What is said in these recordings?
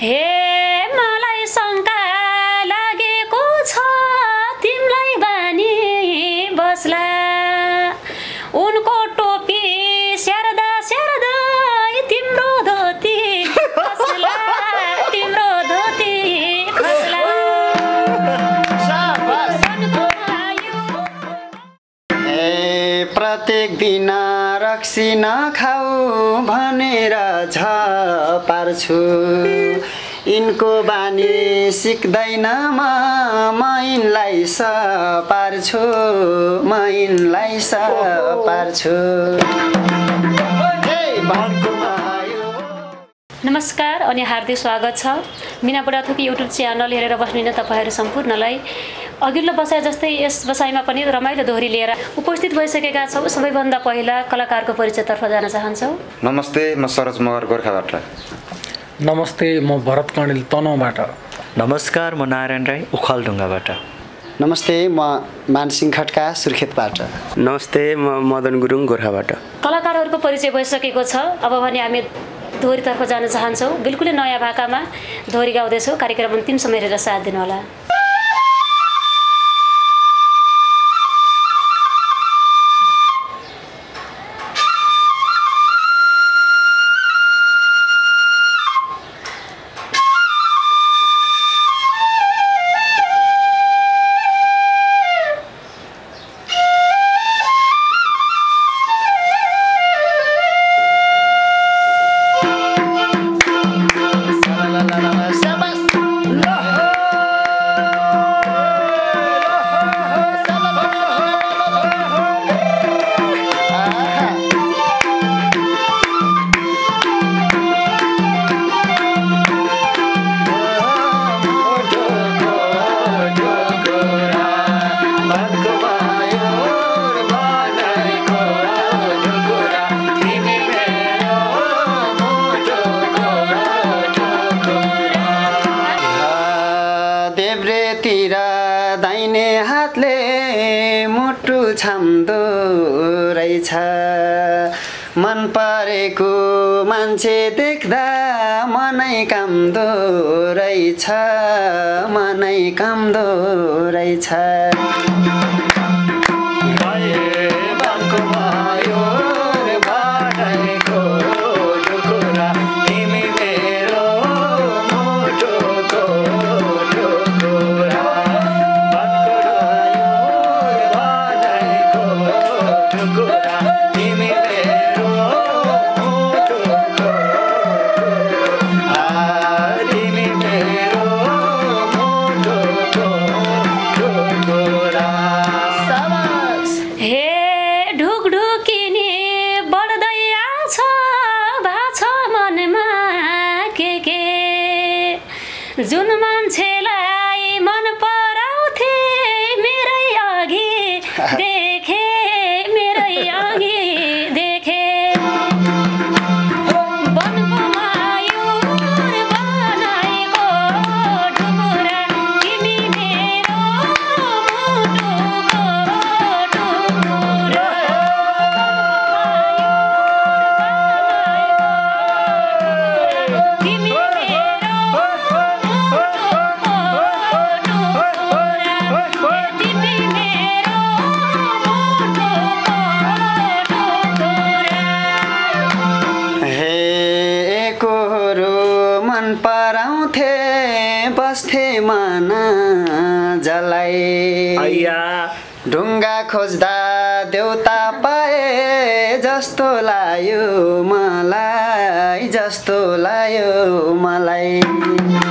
हे रक्सी नखाऊ भनेर छ पार्छु। यिनको बानी सिक्दैन म म यिनलाई स पार्छु म यिनलाई स पार्छु। नमस्कार अनि हार्दिक स्वागत छ। मिना बुढाथोकी युट्युब च्यानल हेरेर बस्नुहुने तपाईँहरू सम्पूर्णलाई। अघिल्लो बसाइ जस्तै यस बसाइमा पनि रमाइलो दोहोरी लिएर उपस्थित भइसकेका छौँ। सबैभन्दा पहिला कलाकारको परिचयतर्फ जान चाहन्छौँ। नमस्ते म सरोज मगर गोर्खाबाट। नमस्ते म भरत कणेल तनहुबाट। नमस्कार म नारायण राई उखालढुङ्गाबाट नमस्ते म मानसिंह खड्का सुर्खेतबाट। नमस्ते म मदन गुरुङ गोर्खाबाट। कलाकारहरूको परिचय भइसकेको छ। अब भने हामी दोहोरीतर्फ जान चाहन्छौँ। बिल्कुलै नयाँ भाकामा दोहोरी गाउँदैछौँ। कार्यक्रम अन्तिमसम्म हेरेर साथ दिनुहोला। मन परेको मान्छे देख्दा मनै कामदो रहेछ मनै कामदो रहेछ। जुन मान्छेलाई मन पराउँथे मेरै अघि ढुङ्गा खोज्दा देउता पाए जस्तो लायो मलाई जस्तो लायो मलाई।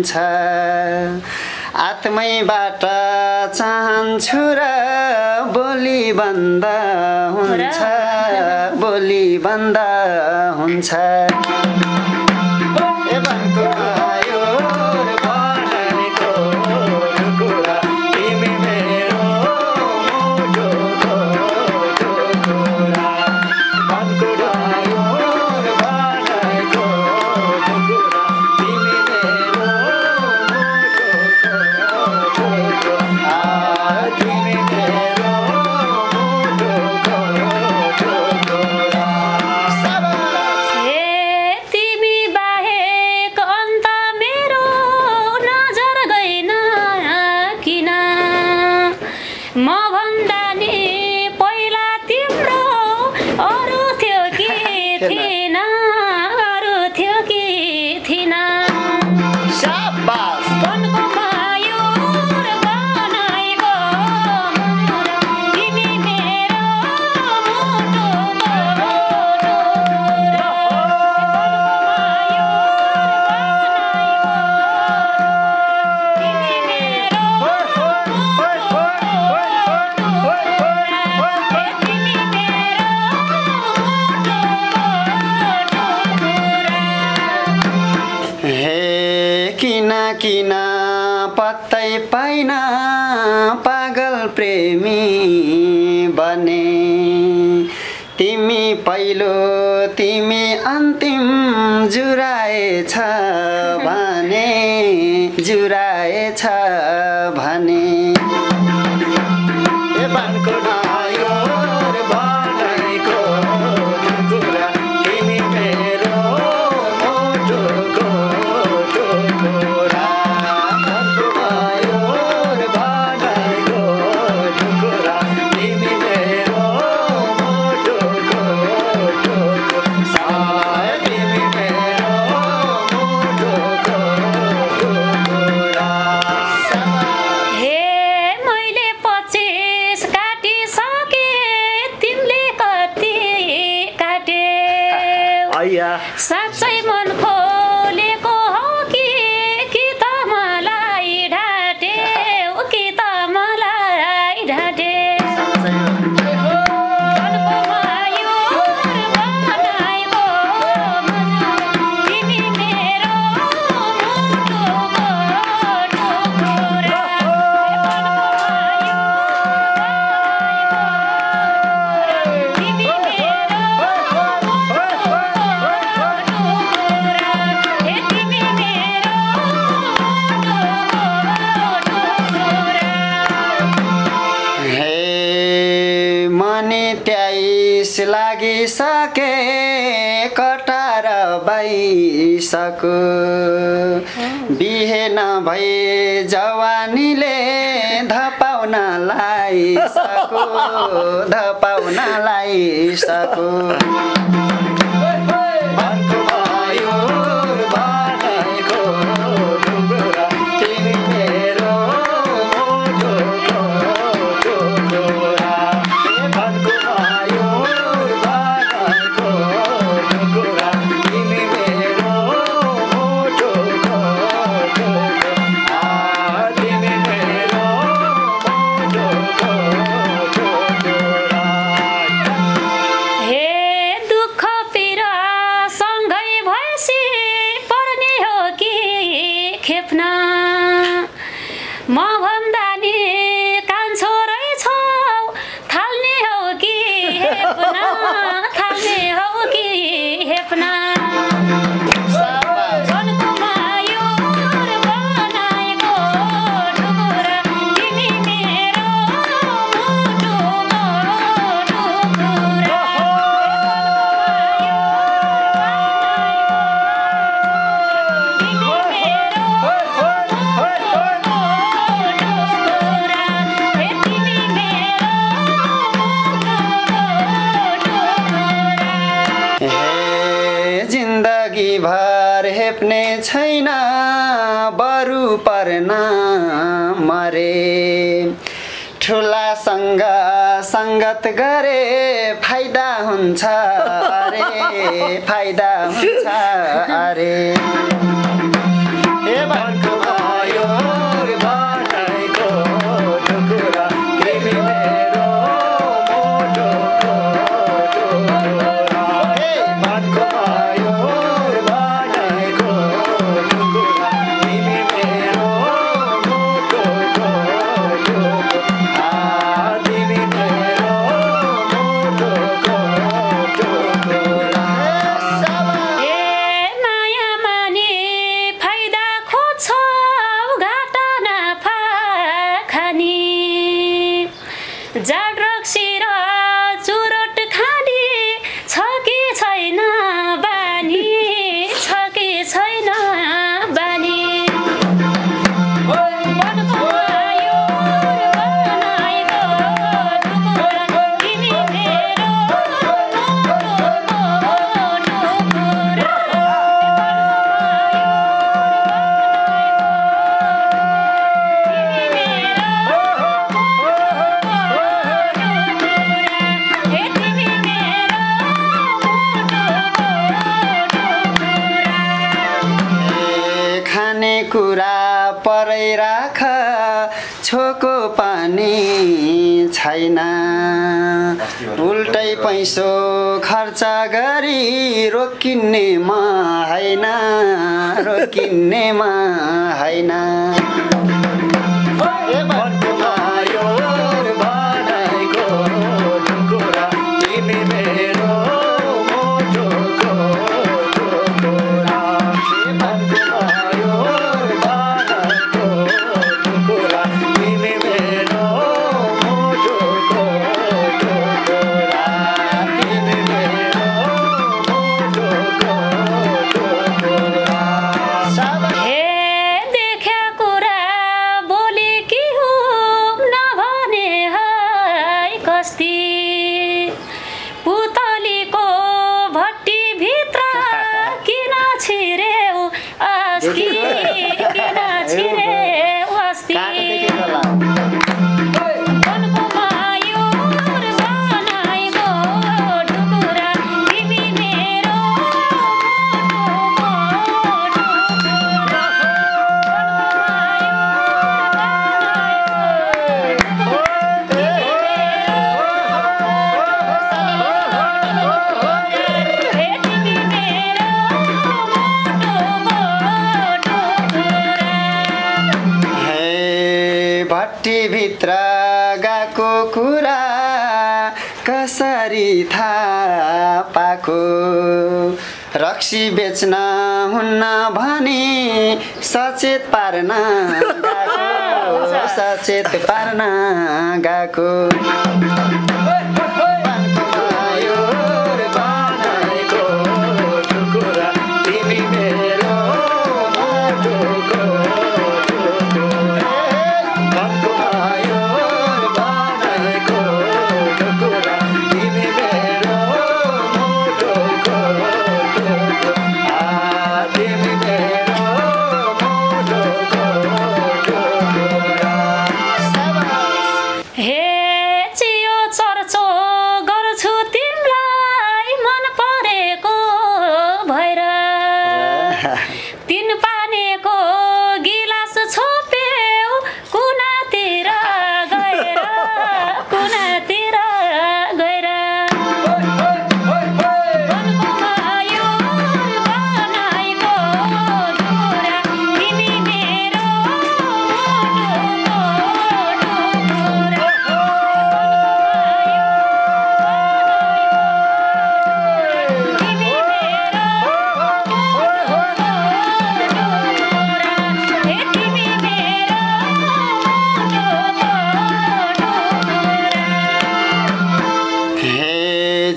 हुन्छ। आत्मैबाट चाहन्छु र बोली बन्द हुन्छ। बोली बन्द हुन्छ। छ भने। सकु बिहे नभए जवानीले धपाउन सकु धपाउनलाई सकु। बचत गरे फाइदा हुन्छ अरे फाइदा हुन्छ अरे पनि छैन। उल्टै पैसो खर्च गरी रोकिन्नेमा होइन रोकिन्नेमा होइन हट्टीभित्र गएको कुरा कसरी थाहा पाएको? रक्सी बेच्न हुन्न भने सचेत पार्न गएको सचेत पार्न गएको।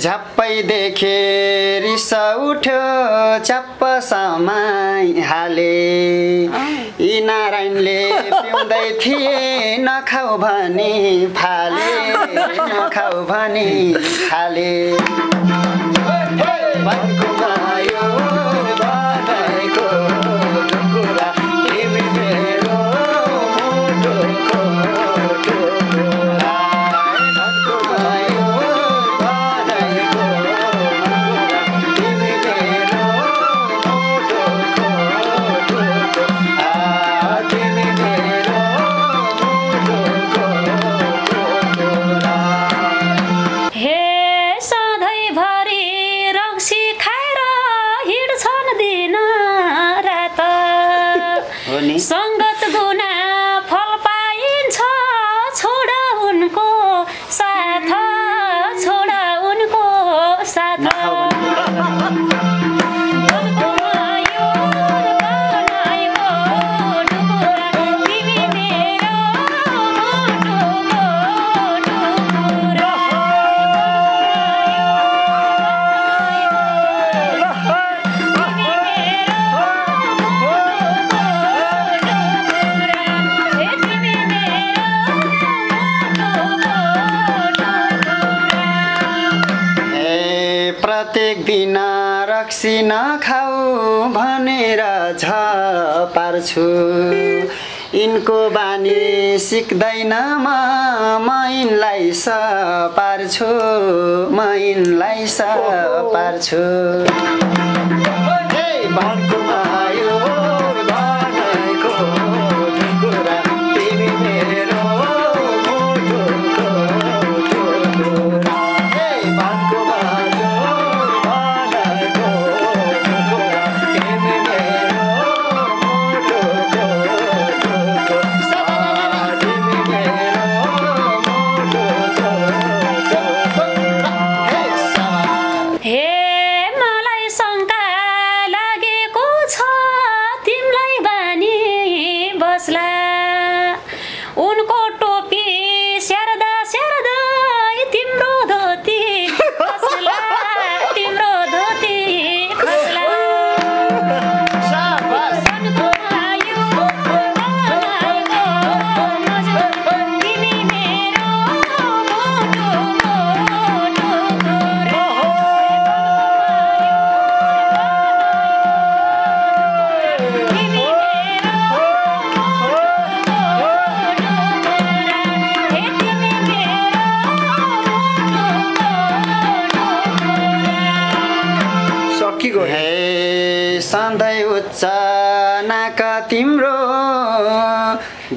झप्पै देखे रिस उठ्यो च्याप्प समाई हाले। यी नारायणले पिउँदै थिए नखाउ भने फाले नखाउ भने फाले। Song छु। यिनको बानी सिक्दैन म यिनलाई स पार्छु म यिनलाई स पार्छु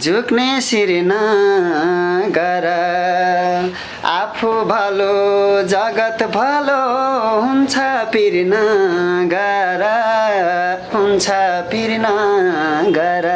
झुक्ने सिरिना गर। आफू भलो जगत भलो हुन्छ पिरिना गर। हुन्छ पिरिना गर।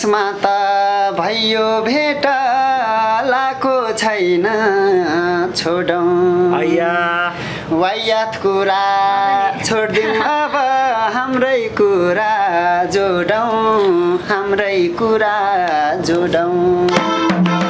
त्यसमा त भइयो भेट लाको छैन छोडौँ। वायात कुरा छोडिदिउँ अब हाम्रै कुरा जोडौँ हाम्रै कुरा जोडौँ।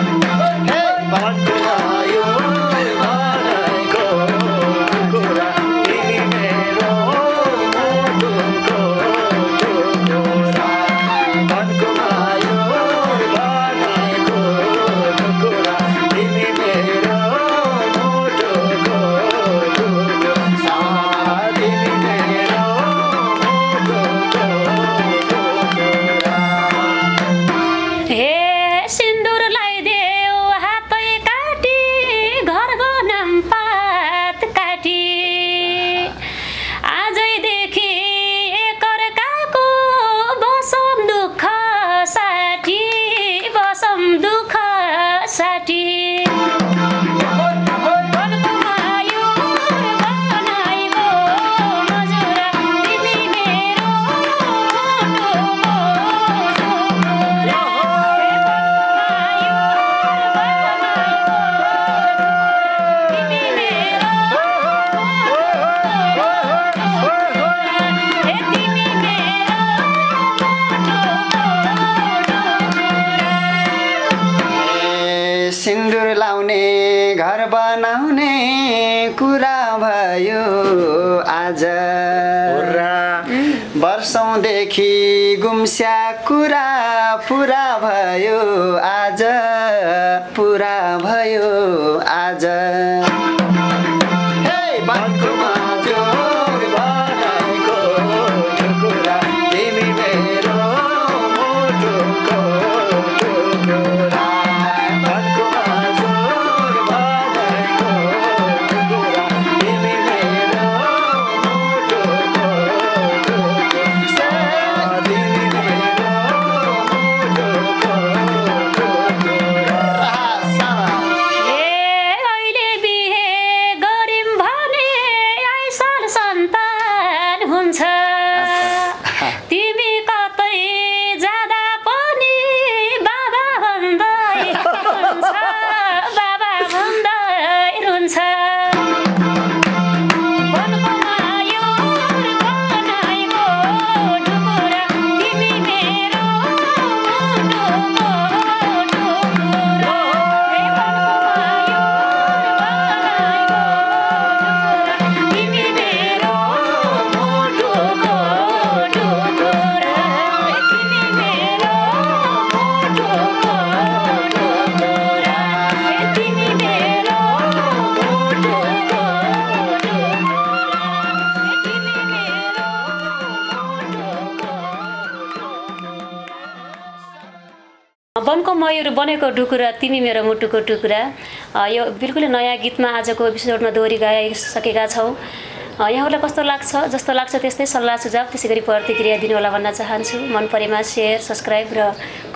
बनेको टुकुरा तिमी मेरो मुटुको टुकुरा। यो बिल्कुलै नयाँ गीतमा आजको एपिसोडमा दोहोरी गाइसकेका छौँ। यहाँहरूलाई कस्तो लाग्छ जस्तो लाग्छ त्यस्तै सल्लाह सुझाव त्यसै गरी प्रतिक्रिया दिनुहोला भन्न चाहन्छु। मन परेमा सेयर सब्सक्राइब र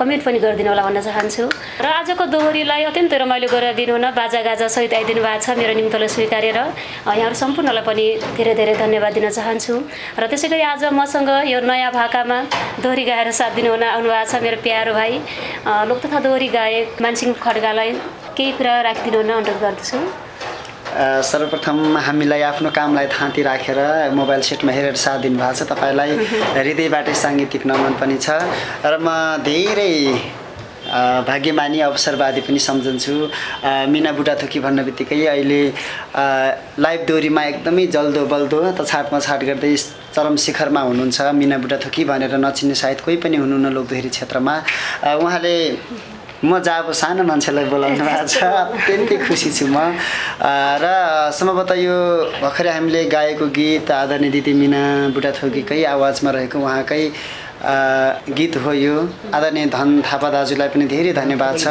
कमेन्ट पनि गरिदिनु होला भन्न चाहन्छु। र आजको दोहोरीलाई अत्यन्तै रमाइलो गरेर दिनुहुन बाजागाजा सहित आइदिनु भएको छ मेरो निम्तलाई स्वीकारेर। यहाँहरू सम्पूर्णलाई पनि धेरै धेरै धन्यवाद दिन चाहन्छु। र त्यसै गरी आज मसँग यो नयाँ भाकामा दोहोरी गाएर साथ दिनुहुन आउनुभएको छ मेरो प्यारो भाइ। लोक तथा दोहोरी गायक मानसिंह खड्गालाई केही कुरा राखिदिनु हुन अनुरोध गर्दछु। सर्वप्रथम हामीलाई आफ्नो कामलाई थाँती राखेर मोबाइल सेटमा हेरेर साथ दिनुभएको छ। तपाईँलाई हृदयबाटै साङ्गीतिक नमन पनि छ र म धेरै भाग्यमानी अवसरवादी पनि सम्झन्छु। मिना बुढाथोकी भन्ने बित्तिकै अहिले लाइभ दोहोरीमा एकदमै जल्दो बल्दो त छाटमा छाट गर्दै चरम शिखरमा हुनुहुन्छ मिना बुढाथोकी भनेर नचिन्ने सायद कोही पनि हुनुहुन्न लोकदोहोरी क्षेत्रमा। उहाँले म जहाँ अब सानो मान्छेलाई बोलाउनु भएको छ। अत्यन्तै खुसी छु म। र सम्भवतः यो भर्खरै हामीले गाएको गीत आदरणीय दिदी मिना बुढाथोकीकै आवाजमा रहेको उहाँकै गीत हो यो। आदरणीय धन थापा दाजुलाई पनि धेरै धन्यवाद छ।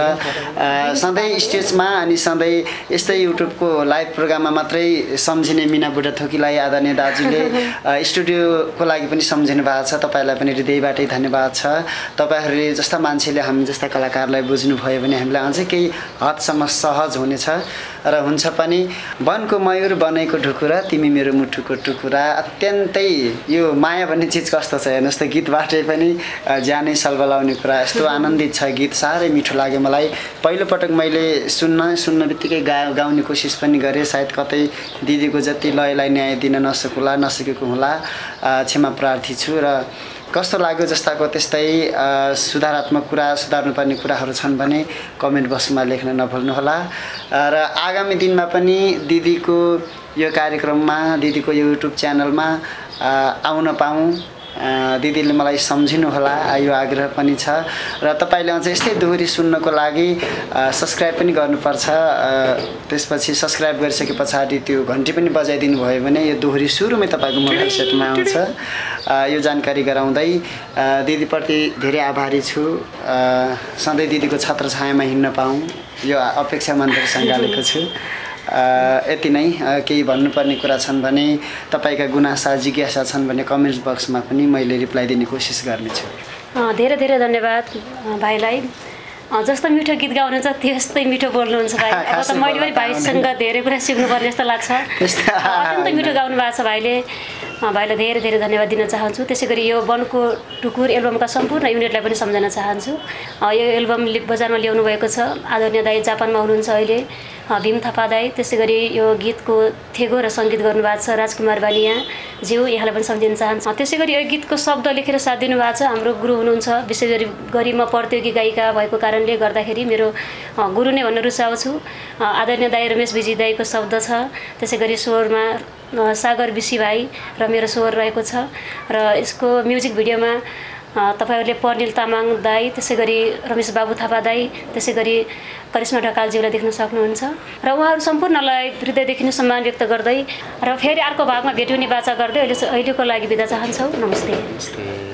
सधैँ स्टेजमा अनि सधैँ यस्तै युट्युबको लाइभ प्रोग्राममा मात्रै सम्झिने मिना बुढाथोकीलाई आदरणीय दाजुले। स्टुडियोको लागि पनि सम्झिनु भएको छ। तपाईँलाई पनि हृदयबाटै धन्यवाद छ। तपाईँहरूले जस्ता मान्छेले हामी जस्ता कलाकारलाई बुझ्नुभयो भने हामीलाई अझै केही हदसम्म सहज हुनेछ। र हुन्छ पनि वनको मयूर बनेको ढुकुरा तिमी मेरो मुटुको टुकुरा। अत्यन्तै यो माया भन्ने चिज कस्तो छ हेर्नुहोस् त गीतबाटै पनि ज्यानै सलबलाउने कुरा। यस्तो आनन्दित छ गीत। साह्रै मिठो लाग्यो मलाई। पहिलोपटक मैले सुन्न सुन्न बित्तिकै गा गाउने कोसिस पनि गरेँ। सायद कतै दिदीको जति लयलाई न्याय दिन नसकुला नसकेको होला क्षमा प्रार्थी छु। र कस्तो लाग्यो जस्ताको त्यस्तै सुधारात्मक कुरा सुधार्नुपर्ने कुराहरू छन् भने कमेन्ट बक्समा लेख्न नभुल्नुहोला। र आगामी दिनमा पनि दिदीको यो कार्यक्रममा दिदीको यो युट्युब च्यानलमा आउन पाऊँ। दिदीले मलाई सम्झिनुहोला यो आग्रह पनि छ। र तपाईँले अझै यस्तै दोहोरी सुन्नको लागि सब्सक्राइब पनि गर्नुपर्छ। त्यसपछि सब्सक्राइब गरिसके पछाडि त्यो घन्टी पनि बजाइदिनु भयो भने यो दोहोरी सुरुमै तपाईँको मोबाइल सेटमा आउँछ। यो जानकारी गराउँदै दिदीप्रति धेरै आभारी छु। सधैँ दिदीको छत्र छायामा हिँड्न पाऊँ। यो अपेक्षा मन्दिर सङ्घालेको छु। यति नै केही भन्नुपर्ने कुरा छन् भने तपाईँका गुनासा जिज्ञासा छन् भने कमेन्ट्स बक्समा पनि मैले रिप्लाई दिने कोसिस गर्नेछु। अँ, धेरै धेरै धन्यवाद भाइलाई। जस्तो मिठो गीत गाउनुहुन्छ त्यस्तै मिठो बोल्नुहुन्छ भाइ। अब त मैले पनि भाइसँग धेरै कुरा सिक्नुपर्ने जस्तो लाग्छ। अत्यन्त मिठो गाउनु भएको छ भाइले। भाइलाई धेरै धेरै धन्यवाद दिन चाहन्छु। त्यसै गरी यो वनको टुकुर एल्बमका सम्पूर्ण युनिटलाई पनि सम्झन चाहन्छु। यो एल्बम बजारमा ल्याउनु भएको छ। आदरणीय दाई जापानमा हुनुहुन्छ अहिले। भीम थापा दाई। त्यसै गरी यो गीतको थेगो र सङ्गीत गर्नुभएको छ राजकुमार बानिया ज्यू। यहाँलाई पनि सम्झिन चाहन्छु। त्यसै गरी यो गीतको शब्द लेखेर साथ दिनुभएको छ। हाम्रो गुरु हुनुहुन्छ। विशेष गरी गरी म प्रतियोगी गायिका भएको कारणले गर्दाखेरि मेरो गुरु नै भन्न रुचाउँछु। आदरणीय दाई रमेश विजी दाईको शब्द छ। त्यसै गरी स्वरमा सागर विशी भाइ र मेरो स्वर रहेको छ र यसको म्युजिक भिडियोमा तपाईँहरूले पर्निल तामाङ दाई त्यसै गरी रमेश बाबु थापा दाई त्यसै गरी करिश्मा ढकालज्यूलाई देख्न सक्नुहुन्छ र उहाँहरू सम्पूर्णलाई हृदयदेखि नै सम्मान व्यक्त गर्दै र फेरि अर्को भागमा भेट्यो हुने बाचा गर्दै अहिले अहिलेको लागि बिदा चाहन्छौँ। नमस्ते।